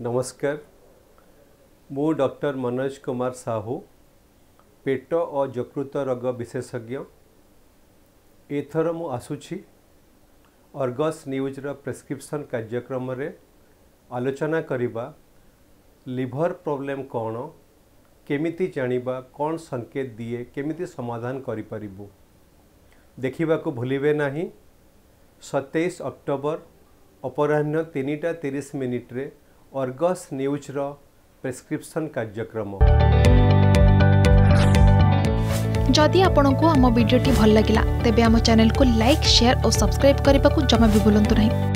नमस्कार मु डर मनोज कुमार साहू पेट और जकृत रोग विशेषज्ञ एथर मु आसुची अर्गस न्यूज्र प्रेसक्रिप्सन कार्यक्रम आलोचना करवा लिभर प्रोब्लेम कौन केमी जाणवा कौन संकेत दिए केमी समाधान कर देखा भूलिबे ना सतैश अक्टोबर अपराह तीन टा तीस मिनिट्रे अर्गस न्यूज्र प्रेसक्रिप्सन कार्यक्रम जदि आपण आम भिडी भल लगा तेब आम चेल को लाइक सेयार और सब्सक्राइब करने को जमा भी बुलां नहीं